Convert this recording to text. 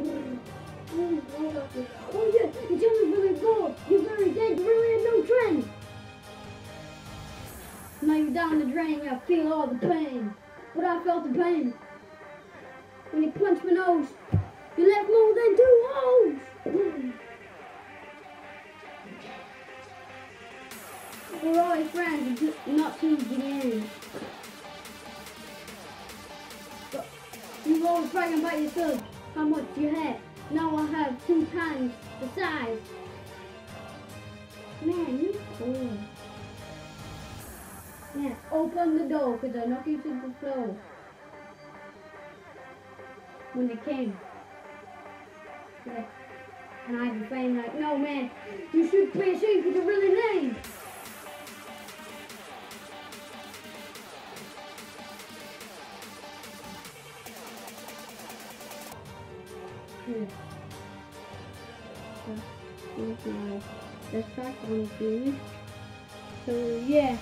Oh yeah, you tell me really bored. You're very dead. You really had no trend. Now you're down the drain. I feel all the pain, but I felt the pain when you punched my nose. You left more than two holes. We're always friends, not to the end. But you were always bragging about yourself, how much you had. Now I have two times the size. Man, you cool. Yeah, open the door, because I knock you to the floor. When they came. Yeah. And I was saying like, no man, you should be ashamed because you're really lame. Here's my desktop on the So yeah.